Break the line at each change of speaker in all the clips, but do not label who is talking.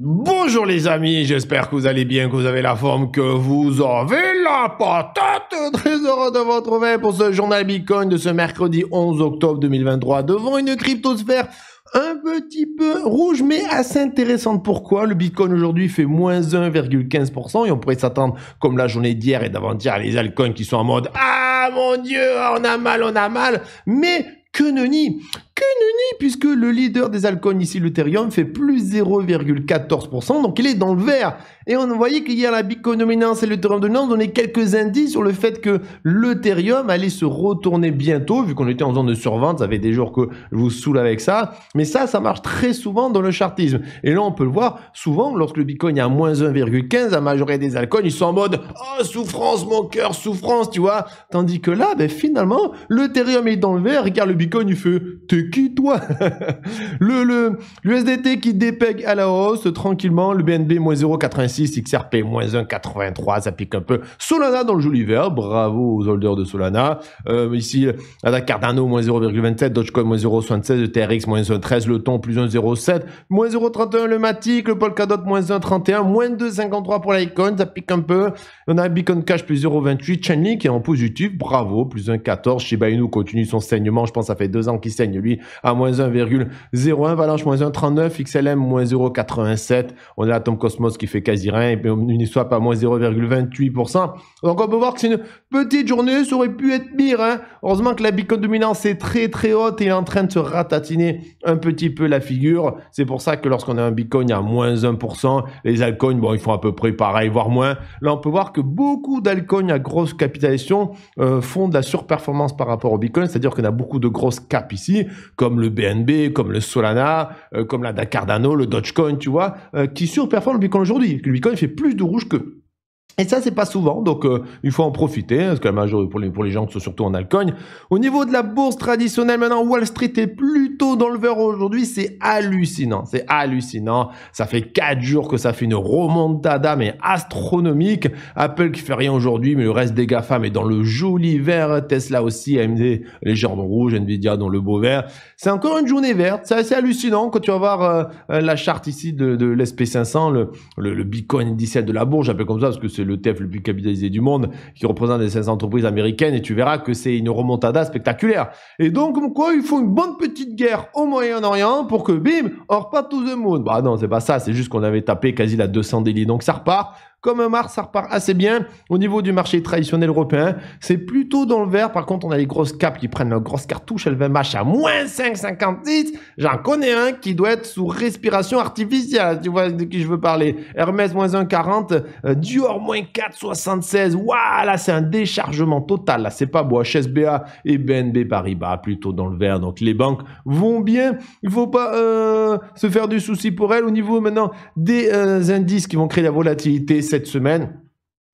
Bonjour les amis, j'espère que vous allez bien, que vous avez la forme, que vous avez la patate. Très heureux de vous retrouver pour ce journal Bitcoin de ce mercredi 11 octobre 2023 devant une cryptosphère un petit peu rouge mais assez intéressante. Pourquoi Le Bitcoin aujourd'hui fait moins 1,15% et on pourrait s'attendre comme la journée d'hier et d'avant-hier les altcoins qui sont en mode Ah mon dieu, on a mal, on a mal. Mais que nenni que nenni, puisque le leader des altcoins ici, l'Ethereum, fait plus 0,14%, donc il est dans le vert. Et on voyait a la Bitcoin dominance et l'Ethereum dominance donnaient quelques indices sur le fait que l'Ethereum allait se retourner bientôt, vu qu'on était en zone de survente, ça fait des jours que je vous saoule avec ça. Mais ça, ça marche très souvent dans le chartisme. Et là, on peut le voir, souvent, lorsque le Bitcoin est à moins 1,15, la majorité des altcoins, ils sont en mode « Oh, souffrance, mon cœur, souffrance », tu vois. Tandis que là, ben, finalement, l'Ethereum est dans le vert, regarde le Bitcoin, il fait « T'es qui, toi ?» Le, le, l'USDT qui dépègue à la hausse, tranquillement, le BNB, moins 0,86 XRP moins 1,83, ça pique un peu. Solana dans le joli vert, bravo aux holders de Solana. Euh, ici, la Cardano, moins 0,27, Dogecoin, moins 0,76, TRX, moins 1,13, le ton, plus 1,07, moins 0,31 le Matic, le Polkadot, moins 1,31, moins 2,53 pour l'Icon, ça pique un peu. On a Bitcoin Cash, plus 0,28, Chainlink est en positif, bravo, plus 1,14, Shiba Inu continue son saignement, je pense que ça fait deux ans qu'il saigne, lui, à moins 1,01, Valanche, moins 1,39, XLM, moins 0,87, on a Atom Cosmos qui fait quasi et puis une swap à moins 0,28%. Donc on peut voir que c'est une petite journée, ça aurait pu être pire. Hein. Heureusement que la Bitcoin dominance est très très haute et est en train de se ratatiner un petit peu la figure. C'est pour ça que lorsqu'on a un Bitcoin à moins 1%, les altcoins, bon, ils font à peu près pareil, voire moins. Là, on peut voir que beaucoup d'altcoins à grosse capitalisation euh, font de la surperformance par rapport au Bitcoin, c'est-à-dire qu'on a beaucoup de grosses caps ici, comme le BNB, comme le Solana, euh, comme la Cardano, le Dogecoin, tu vois, euh, qui surperforment le Bitcoin aujourd'hui. Bitcoin fait plus de rouge que et ça, c'est pas souvent, donc euh, il faut en profiter, hein, parce que la majorité pour les, pour les gens surtout en altcoin. Au niveau de la bourse traditionnelle, maintenant, Wall Street est plutôt dans le vert aujourd'hui, c'est hallucinant, c'est hallucinant. Ça fait quatre jours que ça fait une remontada, mais astronomique. Apple qui fait rien aujourd'hui, mais le reste des GAFAM est dans le joli vert. Tesla aussi, AMD légèrement rouge, Nvidia dans le beau vert. C'est encore une journée verte, c'est assez hallucinant quand tu vas voir euh, la charte ici de, de l'SP500, le, le, le Bitcoin initial de la bourse, j'appelle comme ça parce que c'est le TEF le plus capitalisé du monde, qui représente les 500 entreprises américaines, et tu verras que c'est une remontada spectaculaire. Et donc, comme quoi, il faut une bonne petite guerre au Moyen-Orient pour que, bim, on repart to the moon. Bah non, c'est pas ça, c'est juste qu'on avait tapé quasi la 200 délit, donc ça repart. Comme Mars, ça repart assez bien. Au niveau du marché traditionnel européen, c'est plutôt dans le vert. Par contre, on a les grosses caps qui prennent leur grosse cartouche LVMH à moins 5,56. J'en connais un qui doit être sous respiration artificielle. Tu vois de qui je veux parler. Hermès moins 1,40. Euh, Dior moins 4,76. Waouh, là, c'est un déchargement total. Là, c'est pas beau. HSBA et BNB Paribas plutôt dans le vert. Donc, les banques vont bien. Il faut pas euh, se faire du souci pour elles. Au niveau maintenant des euh, indices qui vont créer la volatilité, cette semaine.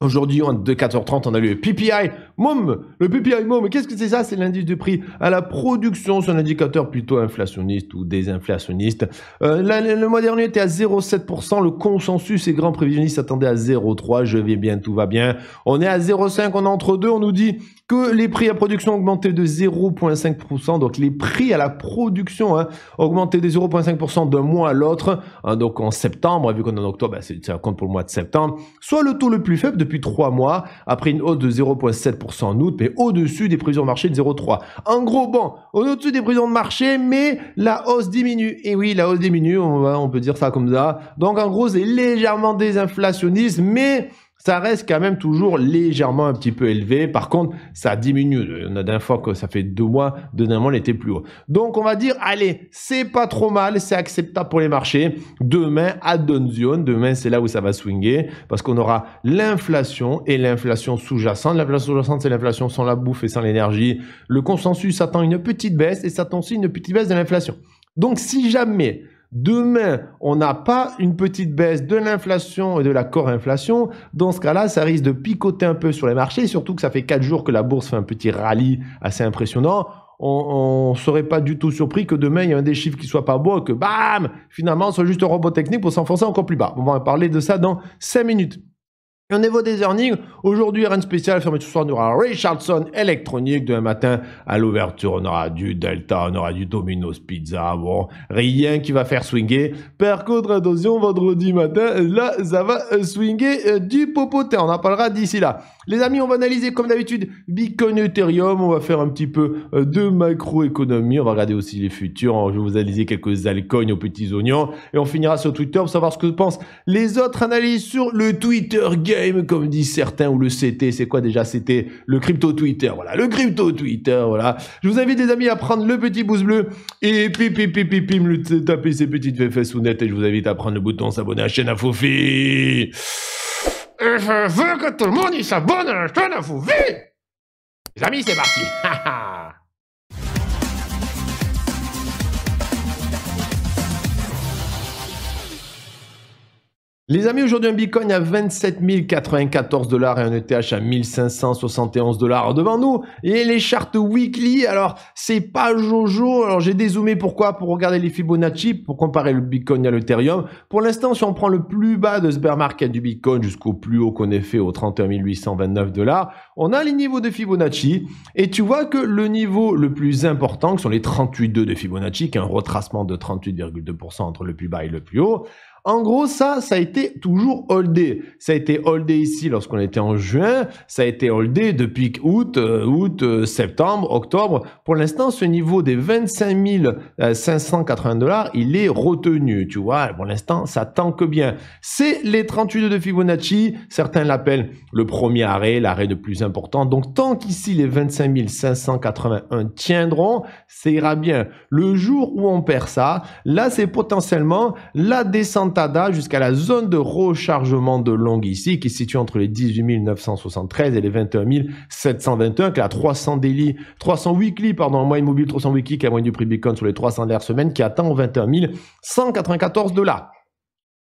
Aujourd'hui, de 4h30, on a le PPI MOM. Le PPI MOM, qu'est-ce que c'est ça? C'est l'indice de prix à la production. C'est un indicateur plutôt inflationniste ou désinflationniste. Euh, le mois dernier était à 0,7%. Le consensus et grands prévisionnistes s'attendaient à 0,3. Je vais bien, tout va bien. On est à 0,5. On est entre deux. On nous dit que les prix à production ont augmenté de 0,5%. Donc les prix à la production hein, de 0,5% d'un mois à l'autre. Hein, donc en septembre, vu qu'on est en octobre, ben, c'est un compte pour le mois de septembre. Soit le taux le plus faible depuis trois mois, après une hausse de 0,7% en août, mais au-dessus des prévisions de marché de 0,3. En gros, bon, au-dessus des prévisions de marché, mais la hausse diminue. Et oui, la hausse diminue, on, on peut dire ça comme ça. Donc en gros, c'est légèrement désinflationniste, mais ça reste quand même toujours légèrement un petit peu élevé. Par contre, ça diminue. La dernière fois que ça fait deux mois, dernièrement, elle était plus haut. Donc, on va dire, allez, c'est pas trop mal, c'est acceptable pour les marchés. Demain, à zone, demain, c'est là où ça va swinguer parce qu'on aura l'inflation et l'inflation sous-jacente. L'inflation sous-jacente, c'est l'inflation sans la bouffe et sans l'énergie. Le consensus attend une petite baisse et s'attend aussi une petite baisse de l'inflation. Donc, si jamais Demain, on n'a pas une petite baisse de l'inflation et de la core inflation. Dans ce cas-là, ça risque de picoter un peu sur les marchés, surtout que ça fait quatre jours que la bourse fait un petit rallye assez impressionnant. On ne serait pas du tout surpris que demain, il y ait un des chiffres qui soit pas beau que bam, finalement, ce soit juste un robot technique pour s'enfoncer encore plus bas. On va parler de ça dans cinq minutes. Et au niveau des earnings, aujourd'hui, rien de spécial, fermé ce soir, on aura Richardson électronique. Demain matin, à l'ouverture, on aura du Delta, on aura du Domino's Pizza. Bon, rien qui va faire swinger. Par contre, attention, vendredi matin, là, ça va euh, swinger euh, du popotin. On en parlera d'ici là. Les amis, on va analyser comme d'habitude Bitcoin Ethereum. On va faire un petit peu euh, de macroéconomie. On va regarder aussi les futurs. Je vais vous analyser quelques altcoins aux petits oignons. Et on finira sur Twitter pour savoir ce que pensent les autres analyses sur le Twitter game comme disent certains, ou le CT, c'est quoi déjà C'était le crypto Twitter, voilà, le crypto Twitter, voilà. Je vous invite les amis à prendre le petit pouce bleu et pim pim pim pim pim, le taper ces petites fesses sous net et je vous invite à prendre le bouton s'abonner à la chaîne à Fofi. Je veux que tout le monde s'abonne à la chaîne à Fofi. Les amis, c'est parti. Les amis, aujourd'hui un Bitcoin à 27 094 dollars et un ETH à 1571 dollars devant nous. Et les charts weekly, alors c'est pas Jojo. Alors j'ai dézoomé pourquoi? Pour regarder les Fibonacci, pour comparer le Bitcoin à l'Ethereum. Pour l'instant, si on prend le plus bas de ce bear market du Bitcoin jusqu'au plus haut qu'on ait fait au 31 829 dollars, on a les niveaux de Fibonacci. Et tu vois que le niveau le plus important, qui sont les 38,2 de Fibonacci, qui est un retracement de 38,2% entre le plus bas et le plus haut, en gros, ça, ça a été toujours holdé. Ça a été holdé ici lorsqu'on était en juin. Ça a été holdé depuis août, euh, août, euh, septembre, octobre. Pour l'instant, ce niveau des 25 580 dollars, il est retenu. Tu vois, pour l'instant, ça tanque bien. C'est les 38 de Fibonacci. Certains l'appellent le premier arrêt, l'arrêt le plus important. Donc, tant qu'ici, les 25 581 tiendront, ça ira bien. Le jour où on perd ça, là, c'est potentiellement la descente jusqu'à la zone de rechargement de longue ici, qui se situe entre les 18 973 et les 21 721, qui a 300 daily, 300 weekly, pardon, en moyenne mobile 300 weekly, qui a moyenne du prix Bitcoin sur les 300 dernières semaines, qui atteint 21 194 dollars.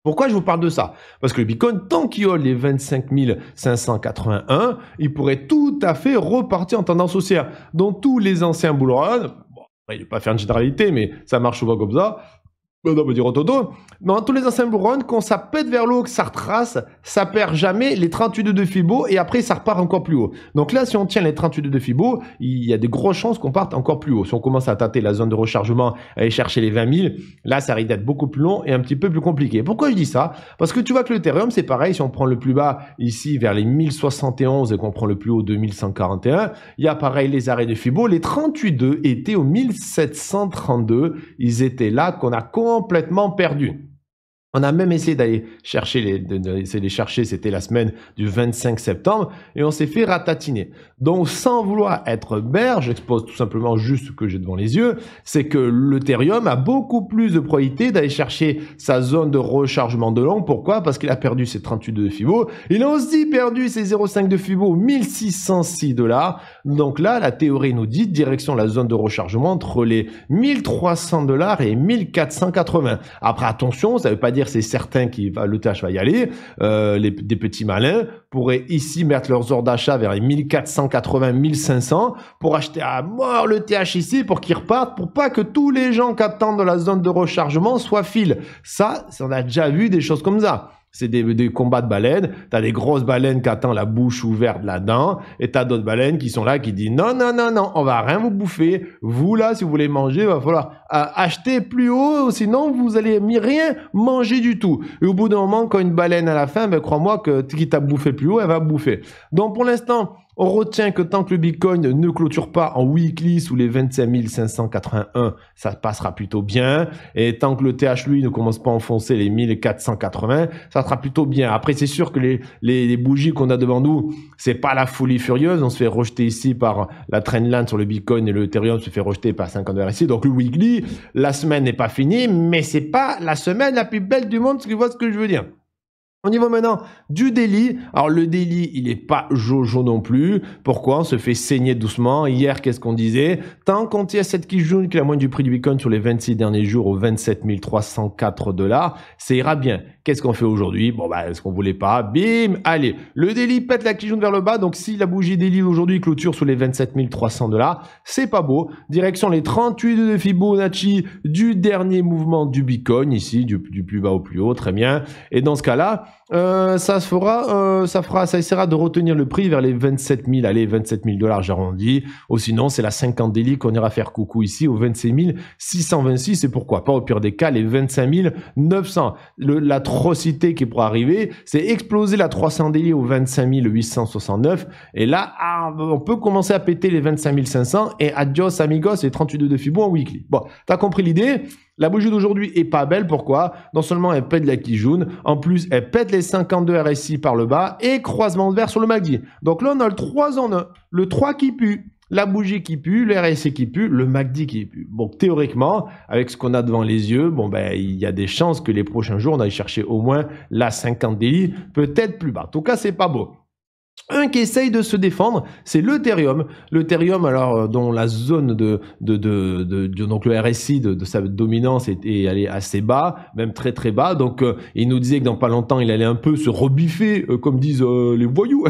Pourquoi je vous parle de ça? Parce que le Bitcoin, tant qu'il hold les 25 581, il pourrait tout à fait repartir en tendance haussière. dont tous les anciens bullruns, bon, il ne pas faire une généralité, mais ça marche souvent comme ça, non, me dire Toto. Mais dans tous les anciens runs, quand ça pète vers le haut, que ça retrace, ça perd jamais les 38 de Fibo et après ça repart encore plus haut. Donc là, si on tient les 38 de Fibo, il y a des grosses chances qu'on parte encore plus haut. Si on commence à tâter la zone de rechargement, aller chercher les 20 000, là, ça risque d'être beaucoup plus long et un petit peu plus compliqué. Pourquoi je dis ça? Parce que tu vois que l'Ethereum, c'est pareil. Si on prend le plus bas ici vers les 1071 et qu'on prend le plus haut 2141, il y a pareil les arrêts de Fibo. Les 38 étaient au 1732. Ils étaient là qu'on a complètement perdu. On a même essayé d'aller chercher les, de, les chercher, c'était la semaine du 25 septembre, et on s'est fait ratatiner. Donc, sans vouloir être bear, j'expose tout simplement juste ce que j'ai devant les yeux, c'est que l'Ethereum a beaucoup plus de probabilité d'aller chercher sa zone de rechargement de long. Pourquoi? Parce qu'il a perdu ses 38 de Fibo. Il a aussi perdu ses 0,5 de Fibo, 1606 dollars. Donc là, la théorie nous dit direction la zone de rechargement entre les 1300 dollars et 1480. Après, attention, ça veut pas dire c'est certain que le TH va y aller. Euh, les, des petits malins pourraient ici mettre leurs ordres d'achat vers les 1480, 1500 pour acheter à mort le TH ici pour qu'ils repartent, pour pas que tous les gens qui attendent la zone de rechargement soient fil. Ça, on a déjà vu des choses comme ça c'est des, combats de baleines. Tu as des grosses baleines qui attendent la bouche ouverte là-dedans. Et tu as d'autres baleines qui sont là, qui disent non, non, non, non, on va rien vous bouffer. Vous, là, si vous voulez manger, va falloir euh, acheter plus haut, sinon vous allez rien manger du tout. Et au bout d'un moment, quand une baleine à la fin, ben, crois-moi que qui t'a bouffé plus haut, elle va bouffer. Donc pour l'instant, on retient que tant que le Bitcoin ne clôture pas en weekly sous les 25 581, ça passera plutôt bien. Et tant que le TH, lui, ne commence pas à enfoncer les 1480, ça sera plutôt bien. Après, c'est sûr que les, bougies qu'on a devant nous, c'est pas la folie furieuse. On se fait rejeter ici par la trendline sur le Bitcoin et le Ethereum se fait rejeter par 50 ici. Donc le weekly, la semaine n'est pas finie, mais c'est pas la semaine la plus belle du monde, tu vois ce que je veux dire. Au niveau maintenant du délit, alors le délit, il n'est pas jojo non plus. Pourquoi? On se fait saigner doucement. Hier, qu'est-ce qu'on disait? Tant qu'on tient cette qui jaune, qui est la moyenne du prix du Bitcoin sur les 26 derniers jours au 27 304 dollars, ça ira bien. Qu'est-ce qu'on fait aujourd'hui? Bon, bah, est-ce qu'on voulait pas? Bim Allez, le délit pète la qui jaune vers le bas. Donc, si la bougie délit aujourd'hui clôture sur les 27 300 dollars, c'est pas beau. Direction les 38 de Fibonacci du dernier mouvement du Bitcoin, ici, du plus bas au plus haut. Très bien. Et dans ce cas-là, euh, ça fera, euh, ça fera, ça essaiera de retenir le prix vers les 27 000, allez, 27 000 dollars, j'arrondis. Ou sinon, c'est la 50 délit qu'on ira faire coucou ici au 26 626. Et pourquoi pas, au pire des cas, les 25 900. L'atrocité qui pourrait arriver, c'est exploser la 300 délit au 25 869. Et là, ah, on peut commencer à péter les 25 500 et adios amigos et 32 de Fibo en weekly. Bon, t'as compris l'idée? La bougie d'aujourd'hui est pas belle, pourquoi? Non seulement elle pète la jaune, en plus elle pète les 52 RSI par le bas et croisement de verre sur le MACD. Donc là on a le 3 en 1, le 3 qui pue, la bougie qui pue, le RSI qui pue, le MACD qui pue. Bon, théoriquement, avec ce qu'on a devant les yeux, bon ben il y a des chances que les prochains jours on aille chercher au moins la 50 daily, peut-être plus bas. En tout cas, c'est pas beau. Un qui essaye de se défendre, c'est l'Ethereum. L'Ethereum, alors, euh, dont la zone de, de, de, de, donc le RSI de, sa dominance est, allé assez bas, même très très bas. Donc, euh, il nous disait que dans pas longtemps, il allait un peu se rebiffer, euh, comme disent les voyous.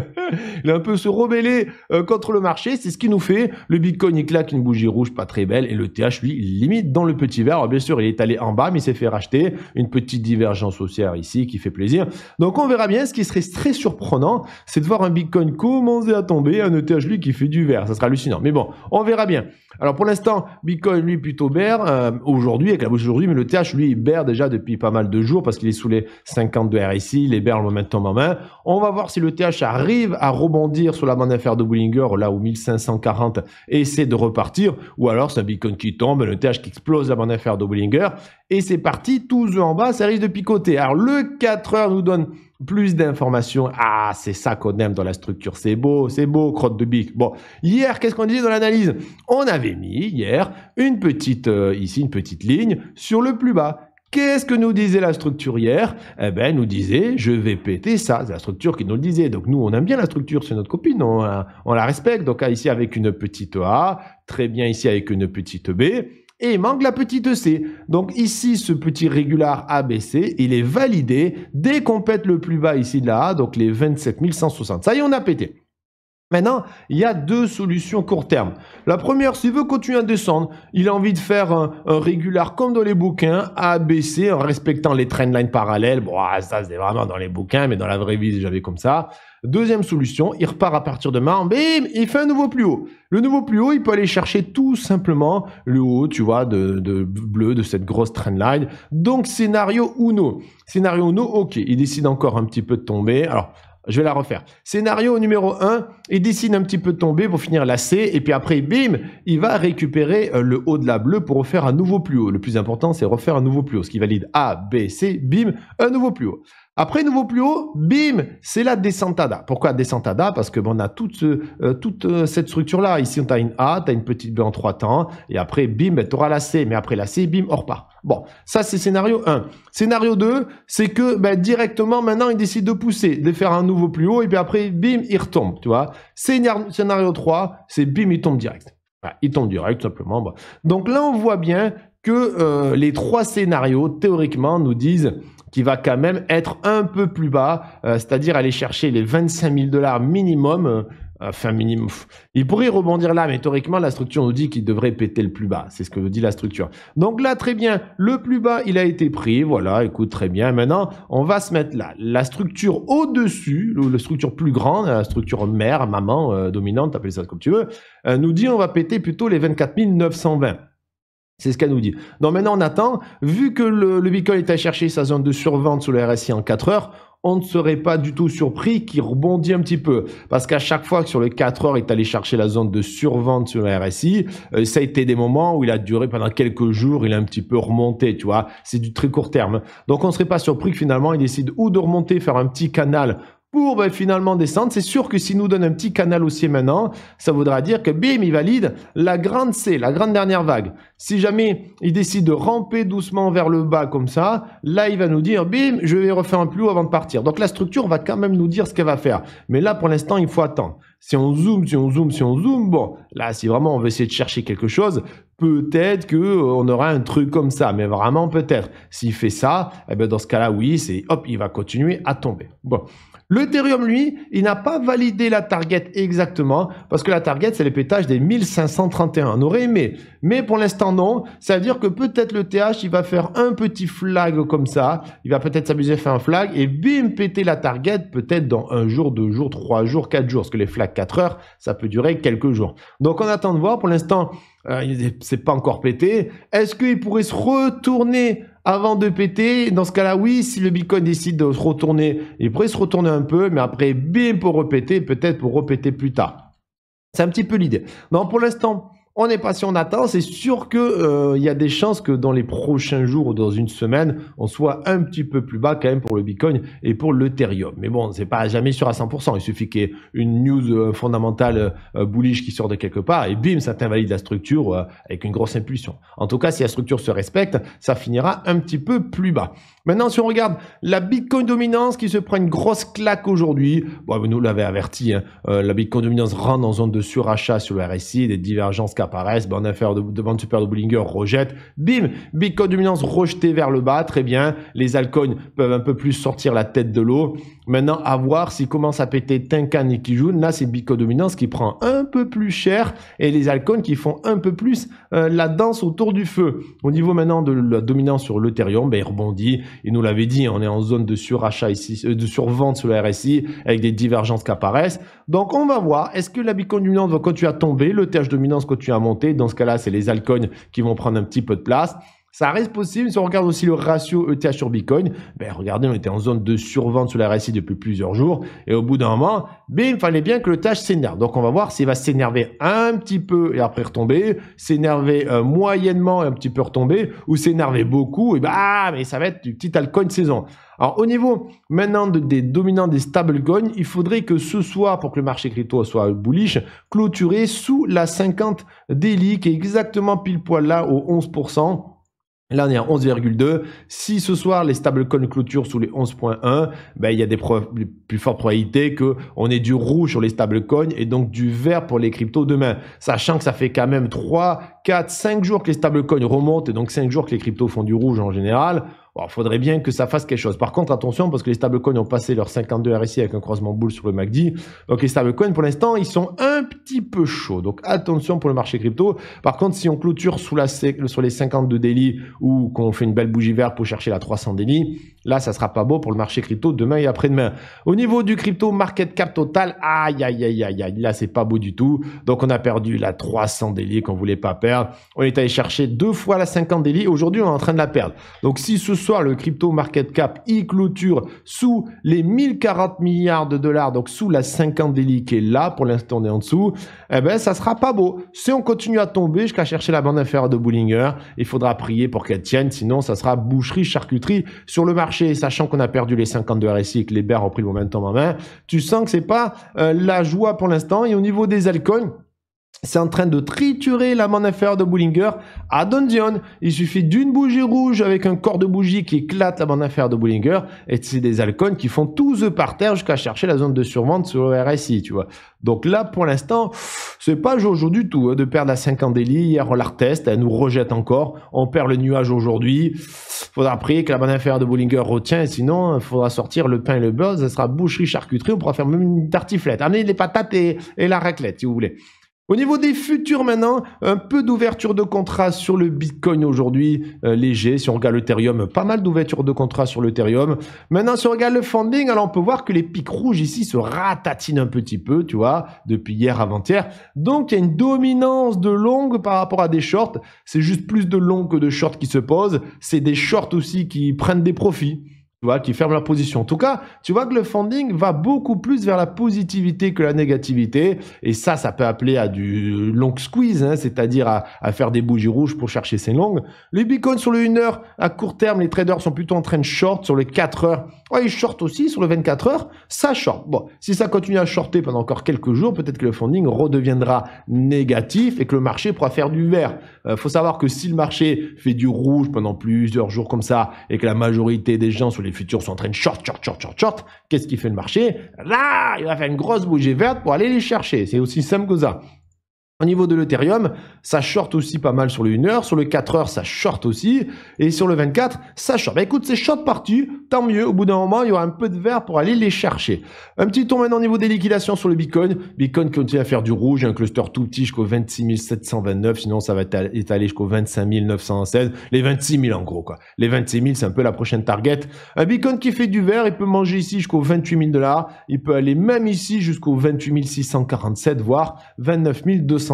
il a un peu se rebeller contre le marché. C'est ce qui nous fait. Le Bitcoin, il claque une bougie rouge pas très belle. Et le TH, lui, il limite dans le petit verre. Alors, bien sûr, il est allé en bas, mais il s'est fait racheter. Une petite divergence haussière ici qui fait plaisir. Donc, on verra bien. Ce qui serait très surprenant, c'est de voir un Bitcoin commencer à tomber, un ETH lui qui fait du vert. Ça sera hallucinant. Mais bon, on verra bien. Alors pour l'instant, Bitcoin lui plutôt bear euh, aujourd'hui avec la bouche aujourd'hui, mais le TH lui il déjà depuis pas mal de jours parce qu'il est sous les 50 de RSI, il est bear le momentum en main. On va voir si le TH arrive à rebondir sur la bande d'affaires de Bollinger là où 1540 et essaie de repartir ou alors c'est un Bitcoin qui tombe, le TH qui explose la bande d'affaires de Bollinger et c'est parti, tous en bas, ça risque de picoter. Alors le 4 heures nous donne plus d'informations. Ah, c'est ça qu'on aime dans la structure. C'est beau, c'est beau, crotte de bic. Bon, hier, qu'est-ce qu'on disait dans l'analyse? On avait mis hier une petite, euh, ici, une petite ligne sur le plus bas. Qu'est-ce que nous disait la structure hier? Eh ben, nous disait, je vais péter ça. C'est la structure qui nous le disait. Donc nous, on aime bien la structure, c'est notre copine, on, on la respecte. Donc ici avec une petite A, très bien ici avec une petite B et il manque la petite C. Donc ici, ce petit régular ABC, il est validé dès qu'on pète le plus bas ici de la A, donc les 27 160. Ça y est, on a pété. Maintenant, il y a deux solutions court terme. La première, s'il veut continuer à descendre, il a envie de faire un, régular comme dans les bouquins, ABC, en respectant les trendlines parallèles. Bon, ah, ça c'est vraiment dans les bouquins, mais dans la vraie vie, j'avais comme ça. Deuxième solution, il repart à partir de mars, bim, il fait un nouveau plus haut. Le nouveau plus haut, il peut aller chercher tout simplement le haut, tu vois, de, de bleu, de cette grosse trendline. Donc, scénario Uno. Scénario Uno, ok, il décide encore un petit peu de tomber. Alors, je vais la refaire. Scénario numéro 1, il décide un petit peu de tomber pour finir la C, et puis après, bim, il va récupérer euh, le haut de la bleue pour refaire un nouveau plus haut. Le plus important, c'est refaire un nouveau plus haut, ce qui valide A, B, C, bim, un nouveau plus haut. Après, nouveau plus haut, bim, c'est la descentada. Pourquoi descentada? Parce que bon, on a toute, euh, euh, cette structure-là. Ici, on a une A, tu as une petite B en trois temps, et après, bim, ben, tu auras la C, mais après la C, bim, on repart. Bon, ça, c'est scénario 1. Scénario 2, c'est que ben, directement, maintenant, il décide de pousser, de faire un nouveau plus haut, et puis après, bim, il retombe, tu vois. Scénario 3, c'est bim, il tombe direct. il tombe direct, simplement. Donc là, on voit bien que euh, les trois scénarios, théoriquement, nous disent qui va quand même être un peu plus bas, euh, c'est-à-dire aller chercher les 25 000 dollars minimum. Euh, enfin, minimum. Il pourrait rebondir là, mais théoriquement, la structure nous dit qu'il devrait péter le plus bas. C'est ce que dit la structure. Donc là, très bien. Le plus bas, il a été pris. Voilà, écoute, très bien. Maintenant, on va se mettre là. La structure au-dessus, la structure plus grande, la structure mère, maman, euh, dominante, appelle ça comme tu veux, nous dit on va péter plutôt les 24 920. C'est ce qu'elle nous dit. Donc maintenant, on attend. Vu que le, Bitcoin est à chercher sa zone de survente sous le RSI en 4 heures, on ne serait pas du tout surpris qu'il rebondit un petit peu. Parce qu'à chaque fois que sur les 4 heures, il est allé chercher la zone de survente sur le RSI, euh, ça a été des moments où il a duré pendant quelques jours, il a un petit peu remonté, tu vois. C'est du très court terme. Donc on ne serait pas surpris que finalement, il décide ou de remonter, faire un petit canal pour ben, finalement descendre. C'est sûr que s'il nous donne un petit canal haussier maintenant, ça voudra dire que bim, il valide la grande C, la grande dernière vague. Si jamais il décide de ramper doucement vers le bas comme ça, là il va nous dire bim, je vais refaire un plus haut avant de partir. Donc la structure va quand même nous dire ce qu'elle va faire. Mais là pour l'instant, il faut attendre. Si on zoome, si on zoome, si on zoome, bon, là si vraiment on veut essayer de chercher quelque chose, peut-être que euh, aura un truc comme ça, mais vraiment peut-être. S'il fait ça, eh ben dans ce cas-là, oui, c'est hop, il va continuer à tomber. Bon. L'Ethereum, lui, il n'a pas validé la target exactement, parce que la target, c'est le pétage des 1531. On aurait aimé, mais pour l'instant, non. Ça veut dire que peut-être le TH, il va faire un petit flag comme ça. Il va peut-être s'amuser à faire un flag et bim, péter la target, peut-être dans un jour, deux jours, trois jours, quatre jours. Parce que les flags 4 heures, ça peut durer quelques jours. Donc, on attend de voir. Pour l'instant, euh, c'est pas encore pété. Est-ce qu'il pourrait se retourner avant de péter. Dans ce cas-là, oui, si le Bitcoin décide de se retourner, il pourrait se retourner un peu, mais après, bim, pour repéter, peut-être pour repéter plus tard. C'est un petit peu l'idée. Donc, pour l'instant, on est patient, on attend. C'est sûr que euh, y a des chances que dans les prochains jours ou dans une semaine, on soit un petit peu plus bas quand même pour le Bitcoin et pour l'Ethereum. Mais bon, c'est pas jamais sûr à 100%. Il suffit qu'il y ait une news euh, fondamentale euh, bullish qui sort de quelque part et bim, ça t'invalide la structure avec une grosse impulsion. En tout cas, si la structure se respecte, ça finira un petit peu plus bas. Maintenant, si on regarde la Bitcoin dominance qui se prend une grosse claque aujourd'hui, bon, vous nous l'avez averti, hein, la Bitcoin dominance rentre dans zone de surachat sur le RSI, des divergences apparaissent, bonne affaire de, de super de Bollinger rejette, bim, Bitcoin dominance rejeté vers le bas, très bien, les altcoins peuvent un peu plus sortir la tête de l'eau. Maintenant, à voir s'il commence à péter Tenkan et Kijun, là c'est Bitcoin dominance qui prend un peu plus cher et les altcoins qui font un peu plus euh, la danse autour du feu. Au niveau maintenant de la dominance sur l'Ethereum, ben, il rebondit, il nous l'avait dit, on est en zone de surachat ici, euh, de survente sur le RSI avec des divergences qui apparaissent. Donc on va voir, est-ce que la Bitcoin dominance va continuer à tomber, le TH dominance continue à monter. Dans ce cas-là, c'est les altcoins qui vont prendre un petit peu de place. Ça reste possible si on regarde aussi le ratio ETH sur Bitcoin. Ben, regardez, on était en zone de survente sur la RSI depuis plusieurs jours. Et au bout d'un moment, bim, il fallait bien que le TH s'énerve. Donc, on va voir s'il va s'énerver un petit peu et après retomber, s'énerver euh, moyennement et un petit peu retomber, ou s'énerver beaucoup. Et bah, mais ça va être du petit altcoin saison. Alors, au niveau maintenant des dominants des stablecoins, il faudrait que ce soit, pour que le marché crypto soit bullish, clôturé sous la 50 daily, qui est exactement pile poil là au 11%. Là, on à 11,2. Si ce soir, les stablecoins clôturent sous les 11,1, ben, il y a des plus fortes probabilités que on ait du rouge sur les stablecoins et donc du vert pour les cryptos demain. Sachant que ça fait quand même 3, 4, 5 jours que les stablecoins remontent et donc 5 jours que les cryptos font du rouge en général. Il faudrait bien que ça fasse quelque chose. Par contre, attention, parce que les stablecoins ont passé leur 52 RSI avec un croisement boule sur le MACD. Donc, les stablecoins, pour l'instant, ils sont un petit peu chauds. Donc, attention pour le marché crypto. Par contre, si on clôture sous la, sur les 52 daily ou qu'on fait une belle bougie verte pour chercher la 300 daily, là, ça sera pas beau pour le marché crypto demain et après-demain. Au niveau du crypto market cap total, aïe, aïe, aïe, aïe, aïe. Là, c'est pas beau du tout. Donc, on a perdu la 300 daily qu'on voulait pas perdre. On est allé chercher deux fois la 50 daily. Aujourd'hui, on est en train de la perdre. Donc, si ce soir, le crypto market cap y clôture sous les 1040 milliards de dollars, donc sous la 50 daily qui est là, pour l'instant on est en dessous, eh ben ça sera pas beau. Si on continue à tomber jusqu'à chercher la bande affaire de Bullinger, il faudra prier pour qu'elle tienne, sinon ça sera boucherie, charcuterie sur le marché, sachant qu'on a perdu les 52 RSI et que les bears ont pris le momentum en main. Tu sens que c'est pas euh, la joie pour l'instant. Et au niveau des altcoins, c'est en train de triturer la manne inférieure de Bullinger à Donzion. Il suffit d'une bougie rouge avec un corps de bougie qui éclate la bande inférieure de Bullinger et c'est des halcones qui font tous eux par terre jusqu'à chercher la zone de survente sur le RSI, tu vois. Donc là, pour l'instant, c'est pas jojo du tout hein, de perdre la 50 daily. Hier, on la reteste, elle nous rejette encore. On perd le nuage aujourd'hui. Faudra prier que la bande inférieure de Bullinger retient, sinon, il faudra sortir le pain et le beurre. Ça sera boucherie, charcuterie. On pourra faire même une tartiflette. Amenez les patates et, et la raclette, si vous voulez. Au niveau des futurs maintenant, un peu d'ouverture de contrat sur le Bitcoin aujourd'hui, euh, léger. Si on regarde l'Ethereum, pas mal d'ouverture de contrat sur l'Ethereum. Maintenant, si on regarde le funding, alors on peut voir que les pics rouges ici se ratatinent un petit peu, tu vois, depuis hier avant-hier. Donc, il y a une dominance de longue par rapport à des shorts. C'est juste plus de longs que de shorts qui se posent. C'est des shorts aussi qui prennent des profits vois, qui ferme la position. En tout cas, tu vois que le funding va beaucoup plus vers la positivité que la négativité. Et ça, ça peut appeler à du long squeeze, hein, c'est-à-dire à, faire des bougies rouges pour chercher ces longues. Les bitcoins sur le 1 heure, à court terme, les traders sont plutôt en train de short sur les 4 heures. Ouais, ils shortent aussi sur le 24 heures. Ça short. Bon, si ça continue à shorter pendant encore quelques jours, peut-être que le funding redeviendra négatif et que le marché pourra faire du vert. Euh, faut savoir que si le marché fait du rouge pendant plusieurs jours comme ça et que la majorité des gens sur les les futurs sont short, short, short, short, short. Qu'est-ce qui fait le marché? Là, il va faire une grosse bougie verte pour aller les chercher. C'est aussi simple que ça. Au niveau de l'Ethereum, ça short aussi pas mal sur le 1 heure. Sur le 4 heures, ça short aussi. Et sur le 24, ça short. Bah écoute, c'est short parti. Tant mieux. Au bout d'un moment, il y aura un peu de vert pour aller les chercher. Un petit tour maintenant au niveau des liquidations sur le Bitcoin. Bitcoin continue à faire du rouge. Un cluster tout petit jusqu'au 26 729. Sinon, ça va étaler jusqu'au 25 916. Les 26 000 en gros, quoi. Les 26 000, c'est un peu la prochaine target. Un Bitcoin qui fait du vert, il peut manger ici jusqu'au 28 000 dollars. Il peut aller même ici jusqu'au 28 647, voire 29 200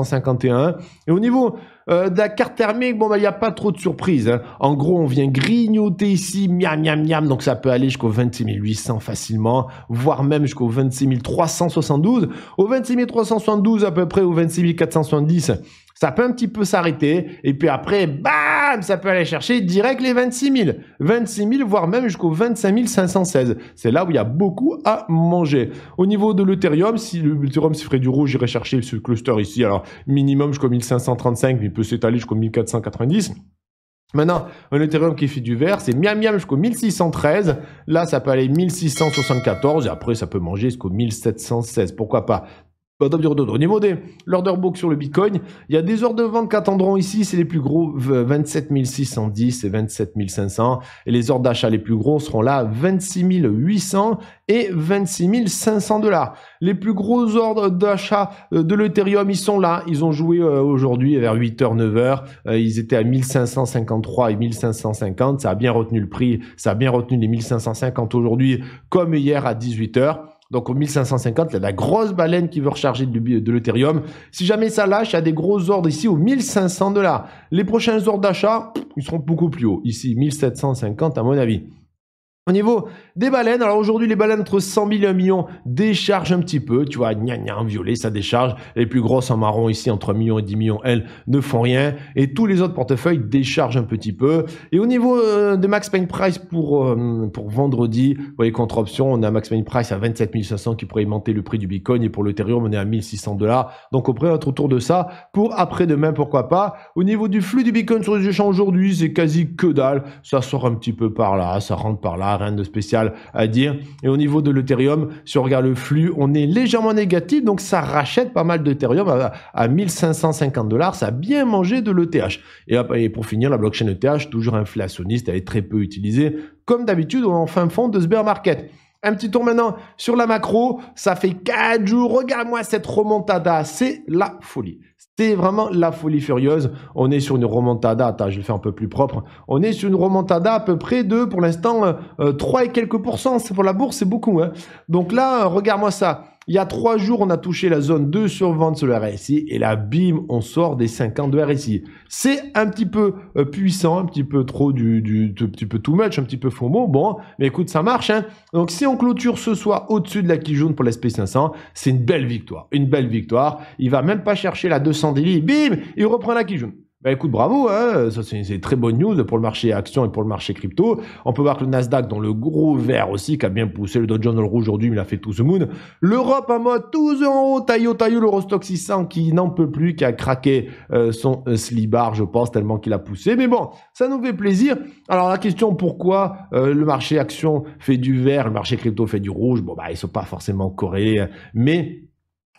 et au niveau euh, de la carte thermique, bon, bah, il n'y a pas trop de surprises. Hein. En gros, on vient grignoter ici, miam, miam, miam, donc ça peut aller jusqu'au 26 800 facilement, voire même jusqu'au 26 372. Au 26 372 à peu près, au 26 470, ça peut un petit peu s'arrêter. Et puis après, bam, ça peut aller chercher direct les 26 000. 26 000, voire même jusqu'au 25 516. C'est là où il y a beaucoup à manger. Au niveau de l'Ethereum, si l'Ethereum se ferait du rouge, j'irais chercher ce cluster ici. Alors, minimum jusqu'au 1535, mais peut s'étaler jusqu'au 1490. Maintenant, un Ethereum qui fait du vert, c'est miam miam jusqu'au 1613. Là, ça peut aller 1674 et après, ça peut manger jusqu'au 1716. Pourquoi pas? Au niveau des l'order book sur le Bitcoin, il y a des ordres de vente qui attendront ici, c'est les plus gros 27 610 et 27 500 et les ordres d'achat les plus gros seront là 26 800 et 26 500 dollars. Les plus gros ordres d'achat euh, de l'Ethereum, ils sont là, ils ont joué euh, aujourd'hui vers 8h 9h, euh, ils étaient à 1553 et 1550, ça a bien retenu le prix, ça a bien retenu les 1550 aujourd'hui comme hier à 18h. Donc au 1550, il y a la grosse baleine qui veut recharger de, de l'Ethereum. Si jamais ça lâche, il y a des gros ordres ici au 1500 dollars. Les prochains ordres d'achat, ils seront beaucoup plus hauts. Ici, 1750 à mon avis. Au niveau des baleines, alors aujourd'hui les baleines entre 100 000 et 1 million déchargent un petit peu, tu vois, gna gna violet ça décharge, les plus grosses en marron ici entre 1 million et 10 millions, elles ne font rien, et tous les autres portefeuilles déchargent un petit peu. Et au niveau euh, de max pain price pour, euh, pour vendredi, vous voyez contre option, on a max pain price à 27 500 qui pourrait augmenter le prix du bitcoin, et pour l'Ethereum on est à 1600 dollars, donc on pourrait être autour de ça pour après-demain pourquoi pas. Au niveau du flux du bitcoin sur les échanges aujourd'hui, c'est quasi que dalle, ça sort un petit peu par là, ça rentre par là, rien de spécial à dire. Et au niveau de l'Ethereum, si on regarde le flux, on est légèrement négatif, donc ça rachète pas mal d'Ethereum à, à 1550 dollars. Ça a bien mangé de l'ETH. Et, pour finir, la blockchain ETH, toujours inflationniste, elle est très peu utilisée, comme d'habitude en fin fond de ce bear market. Un petit tour maintenant sur la macro. Ça fait 4 jours. Regarde-moi cette remontada. C'est la folie. C'est vraiment la folie furieuse. On est sur une remontada. Je le faire un peu plus propre. On est sur une remontada à peu près de, pour l'instant, 3 euh, et quelques pourcents. Pour la bourse, c'est beaucoup. Hein. Donc là, regarde-moi ça. Il y a trois jours, on a touché la zone de survente sur le RSI et là, bim, on sort des 50 de RSI. C'est un petit peu euh, puissant, un petit peu trop du, du, un petit peu too much, un petit peu mot. Bon, mais écoute, ça marche. Hein Donc, si on clôture ce soir au-dessus de la qui jaune pour l'SP500, c'est une belle victoire. Une belle victoire. Il va même pas chercher la 200 daily. Bim, il reprend la qui jaune. Bah écoute, bravo, hein ça c'est très bonne news pour le marché action et pour le marché crypto. On peut voir que le Nasdaq dans le gros vert aussi, qui a bien poussé le Dow Jones rouge aujourd'hui, mais il a fait tout ce moon. L'Europe en mode tous en haut, taillot, taillot, l'Eurostock 600 qui n'en peut plus, qui a craqué euh, son euh, slibar, je pense, tellement qu'il a poussé. Mais bon, ça nous fait plaisir. Alors la question, pourquoi euh, le marché action fait du vert, le marché crypto fait du rouge? Bon, bah ils sont pas forcément corrélés, hein. mais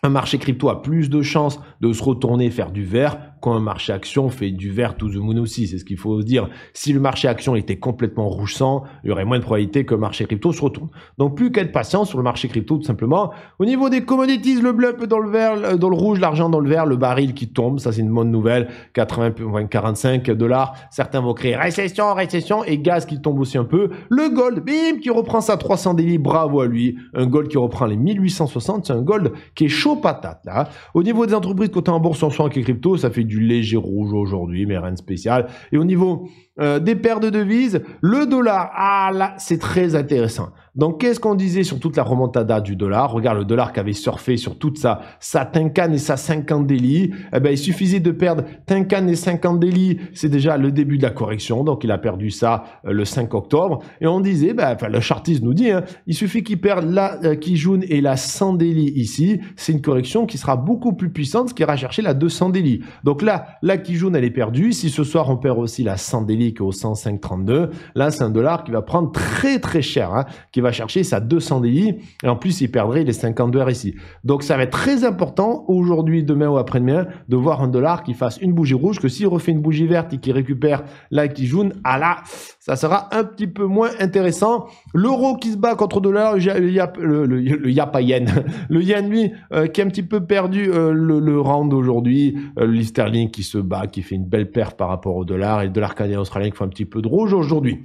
un marché crypto a plus de chances de se retourner faire du vert quand un marché action fait du vert to the moon aussi. C'est ce qu'il faut dire. Si le marché action était complètement rouge sang, il y aurait moins de probabilité que le marché crypto se retourne. Donc plus qu'être patient sur le marché crypto tout simplement. Au niveau des commodities, le bleu dans le vert, dans le rouge, l'argent dans le vert, le baril qui tombe, ça c'est une bonne nouvelle. 80, 45 dollars. Certains vont créer récession, récession et gaz qui tombe aussi un peu. Le gold, bim, qui reprend sa 300 délit, bravo à lui. Un gold qui reprend les 1860, c'est un gold qui est chaud patate là. Au niveau des entreprises côté en bourse en soi qui crypto, ça fait du léger rouge aujourd'hui, mais rien de spécial. Et au niveau euh, des paires de devises, le dollar, ah là, c'est très intéressant. Donc, qu'est-ce qu'on disait sur toute la remontada du dollar? Regarde le dollar qui avait surfé sur toute sa, sa Tinkan et sa 50 délit. Eh ben, il suffisait de perdre Tinkan et 50 délit. C'est déjà le début de la correction. Donc, il a perdu ça euh, le 5 octobre. Et on disait, ben, le chartiste nous dit, hein, il suffit qu'il perde la euh, Kijun et la 100 délit ici. C'est une correction qui sera beaucoup plus puissante, ce qui ira chercher la 200 délit. Donc là, la Kijun, elle est perdue. Si ce soir, on perd aussi la 100 délit au 105,32, là, c'est un dollar qui va prendre très, très cher, hein, qui va chercher sa 200 DI et en plus il perdrait les 52 RSI. Donc ça va être très important aujourd'hui, demain ou après-demain de voir un dollar qui fasse une bougie rouge que s'il refait une bougie verte et qui récupère la qui jaune, ah là, ça sera un petit peu moins intéressant. L'euro qui se bat contre le dollar, le, le, le, le yen, le yen lui euh, qui a un petit peu perdu euh, le, le round aujourd'hui, euh, le sterling qui se bat, qui fait une belle perf par rapport au dollar et le dollar canadien australien qui fait un petit peu de rouge aujourd'hui.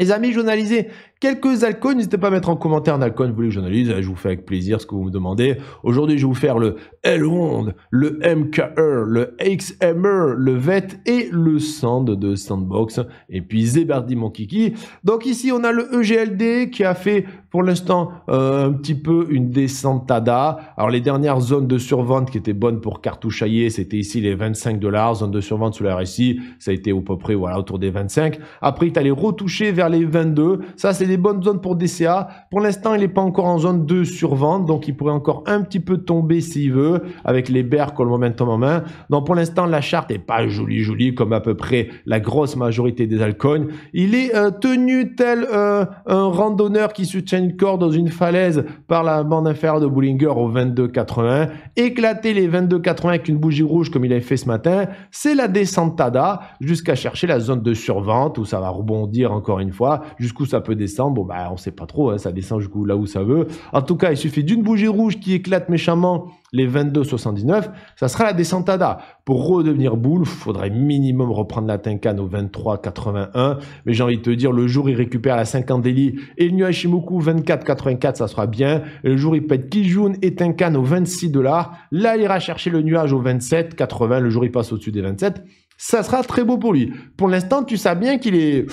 Les amis, journalisés, quelques altcoins. N'hésitez pas à mettre en commentaire un altcoin, vous voulez que j'analyse. Je vous fais avec plaisir ce que vous me demandez. Aujourd'hui, je vais vous faire le L-Wond, le MKR, le XMR, le VET et le Sand de Sandbox. Et puis Zebardi, mon kiki. Donc ici, on a le EGLD qui a fait pour l'instant euh, un petit peu une descente ADA. Alors les dernières zones de survente qui étaient bonnes pour cartouchailler, c'était ici les 25 dollars. Zone de survente sous la RSI, ça a été au peu près voilà, autour des 25. Après, il allé retoucher vers les 22. Ça, c'est des bonnes zones pour DCA. Pour l'instant, il n'est pas encore en zone de survente, donc il pourrait encore un petit peu tomber s'il veut, avec les bears comme le momentum en main. Donc pour l'instant, la charte n'est pas jolie, jolie, comme à peu près la grosse majorité des altcoins. Il est euh, tenu tel euh, un randonneur qui soutient une corde dans une falaise par la bande inférieure de Bollinger au 22,80. Éclater les 22,80 avec une bougie rouge comme il avait fait ce matin, c'est la descente TADA jusqu'à chercher la zone de survente où ça va rebondir encore une fois, jusqu'où ça peut descendre. Bon, bah, on sait pas trop, hein, ça descend jusqu'où là où ça veut. En tout cas, il suffit d'une bougie rouge qui éclate méchamment les 22,79, ça sera la descente ADA. Pour redevenir boule, il faudrait minimum reprendre la Tenkan au 23,81. Mais j'ai envie de te dire, le jour il récupère la 50 Daily et le Nuashimoku 24,84, ça sera bien. Le jour il pète Kijun et Tenkan au 26 dollars. Là, il ira chercher le nuage au 27,80. Le jour il passe au-dessus des 27 ça sera très beau pour lui. Pour l'instant, tu sais bien qu'il est,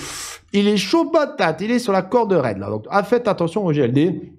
il est chaud patate, il est sur la corde raide là. Donc, faites attention au GLD.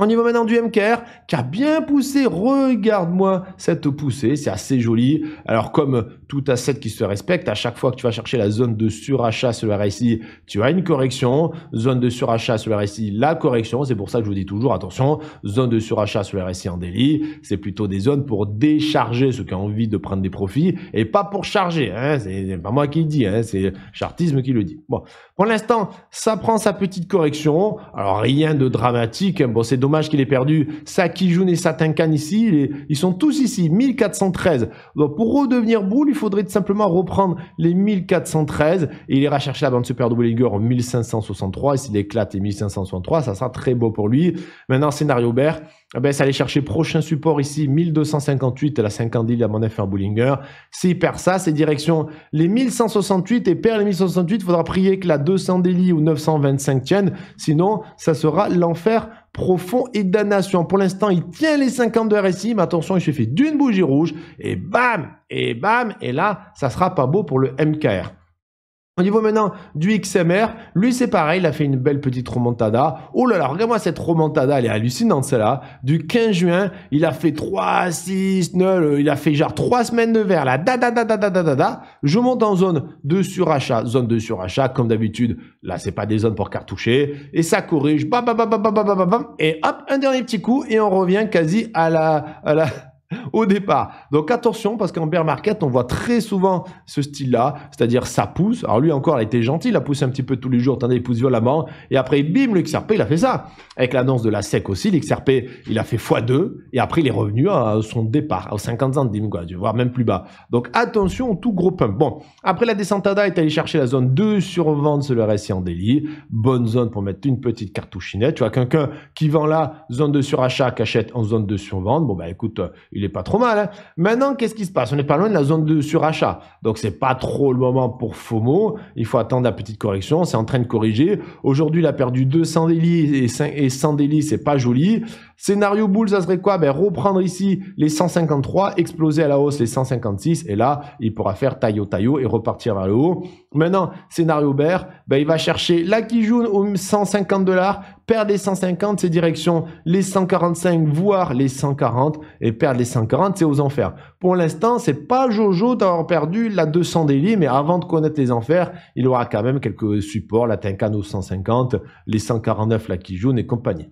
Au niveau maintenant du MKR, qui a bien poussé, regarde-moi cette poussée, c'est assez joli. Alors comme tout asset qui se respecte, à chaque fois que tu vas chercher la zone de surachat sur le RSI, tu as une correction. Zone de surachat sur le RSI, la correction. C'est pour ça que je vous dis toujours, attention, zone de surachat sur le RSI en délit, c'est plutôt des zones pour décharger ceux qui ont envie de prendre des profits et pas pour charger. Hein. C'est pas moi qui le dis, hein. c'est Chartisme qui le dit. Bon, pour l'instant, ça prend sa petite correction. Alors rien de dramatique. Bon, c'est qu'il ait perdu Sakijun et Satinkan ici. Ils sont tous ici, 1413. Donc pour redevenir boule, il faudrait simplement reprendre les 1413 et il ira chercher la bande super double en 1563. Et s'il éclate les 1563, ça sera très beau pour lui. Maintenant, scénario Bert. Eh ben, ça allait chercher prochain support ici, 1258, la 50 la mon en Bullinger. S'il perd ça, c'est direction les 1168 et perd les 1168, il faudra prier que la 200 délit ou 925 tienne. Sinon, ça sera l'enfer profond et damnation. Pour l'instant, il tient les 52 RSI, mais attention, il suffit d'une bougie rouge et bam, et bam, et là, ça sera pas beau pour le MKR. Au niveau maintenant du XMR, lui c'est pareil, il a fait une belle petite remontada. Oh là là, regarde-moi cette remontada, elle est hallucinante celle-là. Du 15 juin, il a fait 3, 6, 9, il a fait genre 3 semaines de verre là. Da da da da da da da. Je monte en zone de surachat, zone de surachat comme d'habitude. Là, c'est pas des zones pour cartoucher et ça corrige. Bam bam bam bam bam bam bam et hop, un dernier petit coup et on revient quasi à la à la au départ. Donc attention parce qu'en bear market, on voit très souvent ce style-là, c'est-à-dire ça pousse. Alors lui encore, il a été gentil, il a poussé un petit peu tous les jours, attendez, il pousse violemment. Et après, bim, le XRP, il a fait ça. Avec l'annonce de la SEC aussi, l'XRP, il a fait x2 et après, il est revenu à son départ, aux 50 centimes, quoi, voire même plus bas. Donc attention, tout gros pump. Bon, après la descente ADA est allé chercher la zone 2 sur vente sur le RSI en délit. Bonne zone pour mettre une petite cartouchinette. Tu vois, quelqu'un qui vend là, zone de surachat, qui achète en zone de survente. Bon, bah écoute, il est pas trop mal. Hein. Maintenant, qu'est-ce qui se passe? On n'est pas loin de la zone de surachat. Donc, c'est pas trop le moment pour FOMO. Il faut attendre la petite correction. C'est en train de corriger. Aujourd'hui, il a perdu 200 délits et 100 délits. C'est pas joli. Scénario boule, ça serait quoi? Ben, Reprendre ici les 153, exploser à la hausse les 156. Et là, il pourra faire taillot taillot et repartir vers le haut. Maintenant, scénario bear, ben, il va chercher la Kijun aux 150 dollars, perdre les 150, c'est direction les 145, voire les 140, et perdre les 140, c'est aux enfers. Pour l'instant, c'est pas Jojo d'avoir perdu la 200 daily, mais avant de connaître les enfers, il aura quand même quelques supports, la Tenkan aux 150, les 149, la Kijun et compagnie.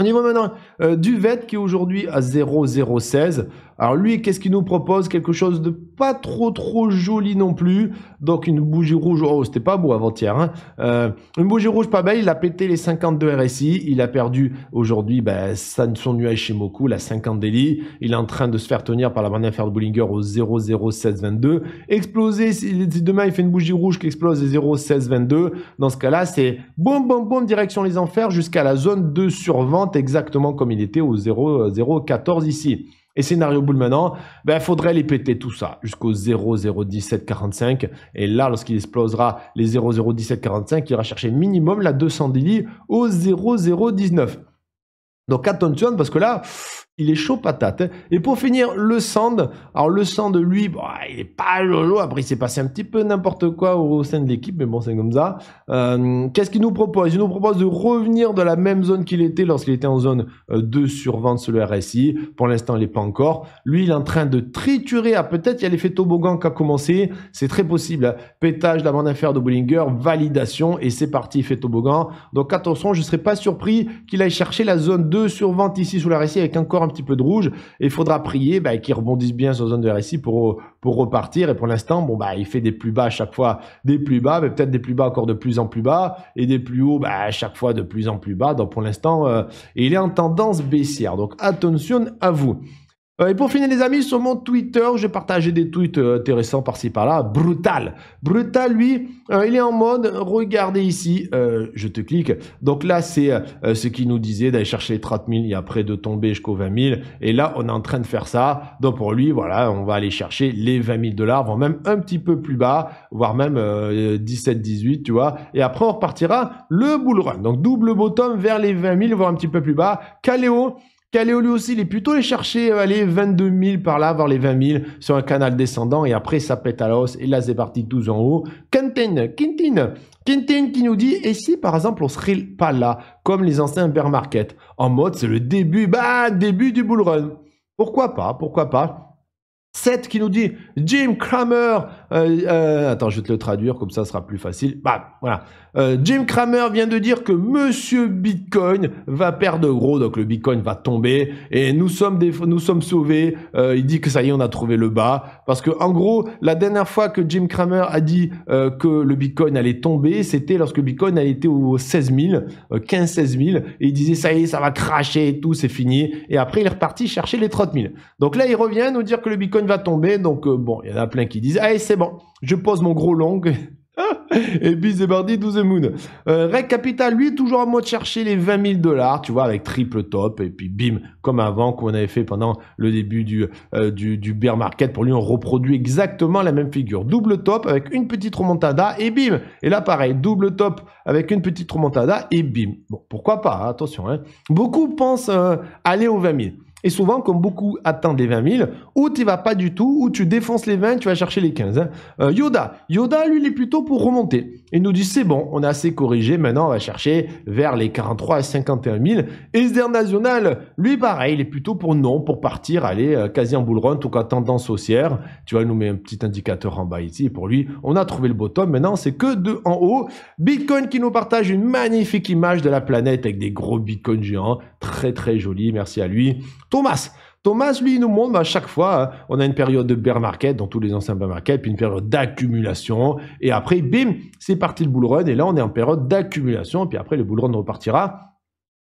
On maintenant. Euh, Duvet qui est aujourd'hui à 0,016. Alors lui, qu'est-ce qu'il nous propose? Quelque chose de pas trop trop joli non plus. Donc une bougie rouge. Oh, c'était pas beau avant-hier. Hein. Euh, une bougie rouge pas belle. Il a pété les 52 RSI. Il a perdu aujourd'hui ben, son nuage chez Moku, la 50 Daily. Il est en train de se faire tenir par la affaire de Bollinger au 0,01622. Exploser, si demain il fait une bougie rouge qui explose les 0,1622. Dans ce cas-là, c'est boum boum boum direction les enfers jusqu'à la zone de survente exactement comme il était au 0,014 ici. Et scénario boule maintenant, ben, il faudrait les péter tout ça jusqu'au 0,01745. Et là, lorsqu'il explosera les 0,01745, il ira chercher minimum la 200 daily au 0,019. Donc attention parce que là, il est chaud patate. Et pour finir, le Sand. Alors le Sand, lui, bon, il est pas lolo. Après, il s'est passé un petit peu n'importe quoi au sein de l'équipe, mais bon, c'est comme ça. Euh, qu'est-ce qu'il nous propose? Il nous propose de revenir de la même zone qu'il était lorsqu'il était en zone 2 euh, sur vente sur le RSI. Pour l'instant, il n'est pas encore. Lui, il est en train de triturer. Ah, peut-être il y a l'effet toboggan qui a commencé. C'est très possible. Pétage la bande affaire de Bollinger, validation, et c'est parti, effet toboggan. Donc attention, je ne serais pas surpris qu'il aille chercher la zone 2 sur vente ici sur le RSI avec encore un petit peu de rouge. Et il faudra prier bah, qu'il rebondisse bien sur zone de RSI pour, pour repartir. Et pour l'instant, bon, bah, il fait des plus bas à chaque fois, des plus bas, mais peut-être des plus bas encore de plus en plus bas, et des plus hauts bah, à chaque fois de plus en plus bas. Donc pour l'instant, euh, il est en tendance baissière. Donc attention à vous. Euh, et pour finir les amis, sur mon Twitter, j'ai partagé des tweets euh, intéressants par-ci par-là. Brutal. Brutal, lui, euh, il est en mode, regardez ici, je te clique. Donc là, c'est ce qu'il nous disait d'aller chercher les 30 000 et après de tomber jusqu'aux 20 000. Et là, on est en train de faire ça. Donc pour lui, voilà, on va aller chercher les 20 000 dollars, voire même un petit peu plus bas, voire même 17, 18, tu vois. Et après, on repartira le bull run. Donc double bottom vers les 20 000, voire un petit peu plus bas. Caléo, Caléo lui aussi, il est plutôt allé chercher, euh, allez, 22 000 par là, vers les 20 000 sur un canal descendant et après ça pète à la hausse et là c'est parti 12 en haut. Quentin, Quintin, Quintin qui nous dit, et si par exemple on serait pas là, comme les anciens bear market, en mode c'est le début, bah, début du bull run. Pourquoi pas, pourquoi pas 7 qui nous dit Jim Cramer. Euh, euh, attends, je vais te le traduire, comme ça, sera plus facile. Bah, voilà. Euh, Jim Cramer vient de dire que Monsieur Bitcoin va perdre gros, donc le Bitcoin va tomber et nous sommes des, nous sauvés. il dit que ça y est, on a trouvé le bas parce que en gros, la dernière fois que Jim Cramer a dit que le Bitcoin allait tomber, c'était lorsque Bitcoin a été au 16 000, 15 16 000 et il disait ça y est, ça va cracher et tout, c'est fini. Et après, il est reparti chercher les 30 000. Donc là, il revient nous dire que le Bitcoin va tomber. Donc, euh, bon, il y en a plein qui disent, allez, c'est bon, je pose mon gros long. et puis c'est parti, 12 moon. Euh, Rec Capital, lui, toujours en mode chercher les 20 000 dollars, tu vois, avec triple top. Et puis bim, comme avant, qu'on avait fait pendant le début du, euh, du, bear market. Pour lui, on reproduit exactement la même figure. Double top avec une petite remontada et bim. Et là, pareil, double top avec une petite remontada et bim. Bon, pourquoi pas, hein, attention. Hein. Beaucoup pensent aller aux 20 000. Et souvent, comme beaucoup attendent les 20 000, ou tu vas pas du tout, ou tu défonces les 20, tu vas chercher les 15. Hein. Euh, Yoda, Yoda, lui, il est plutôt pour remonter. Il nous dit, c'est bon, on a assez corrigé, maintenant on va chercher vers les 43 à 51 000. Esder National, lui, pareil, il est plutôt pour non, pour partir, aller euh, quasi en bull run, tout cas tendance haussière. Tu vois, il nous met un petit indicateur en bas ici, et pour lui, on a trouvé le bottom, maintenant c'est que de en haut. Bitcoin qui nous partage une magnifique image de la planète avec des gros bitcoins géants, très très joli, merci à lui. Thomas. Thomas, lui, nous montre à chaque fois, hein, on a une période de bear market dans tous les anciens bear market, puis une période d'accumulation, et après, bim, c'est parti le bull run, et là, on est en période d'accumulation, puis après, le bull run repartira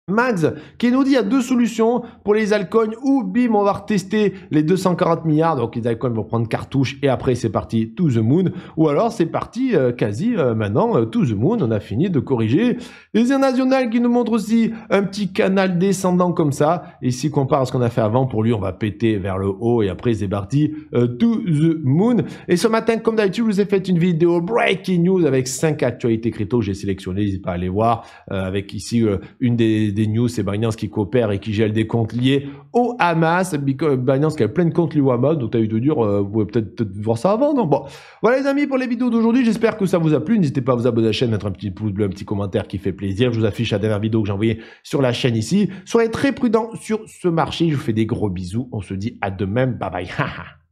Max qui nous dit il y a deux solutions pour les altcoins ou bim on va retester les 240 milliards. Donc les altcoins vont prendre cartouche et après c'est parti to the moon. Ou alors c'est parti euh, quasi euh, maintenant euh, to the moon. On a fini de corriger. Les national qui nous montre aussi un petit canal descendant comme ça. Et si compare à ce qu'on a fait avant pour lui on va péter vers le haut. Et après c'est parti to the moon. Et ce matin comme d'habitude je vous ai fait une vidéo breaking news avec cinq actualités crypto j'ai sélectionné n'hésitez pas à aller voir avec ici une des des news, c'est Binance qui coopère et qui gèle des comptes liés au Hamas. Binance qui a plein de comptes liés au Hamas, donc t'as eu de dire, euh, vous pouvez peut-être voir ça avant. Non? Bon, voilà les amis pour les vidéos d'aujourd'hui. J'espère que ça vous a plu. N'hésitez pas à vous abonner à la chaîne, mettre un petit pouce bleu, un petit commentaire qui fait plaisir. Je vous affiche la dernière vidéo que j'ai envoyée sur la chaîne ici. Soyez très prudents sur ce marché. Je vous fais des gros bisous. On se dit à demain. Bye bye.